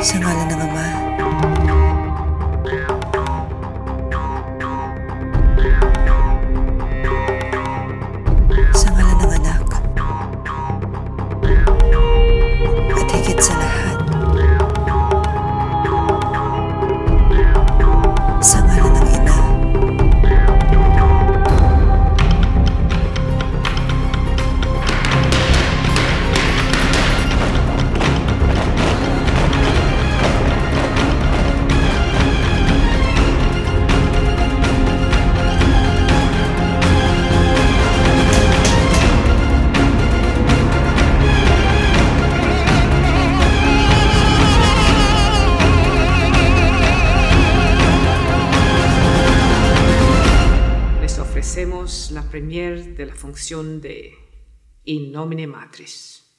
Sa ngalan ng Ama, ofrecemos la premier de la función de In nomine Matris.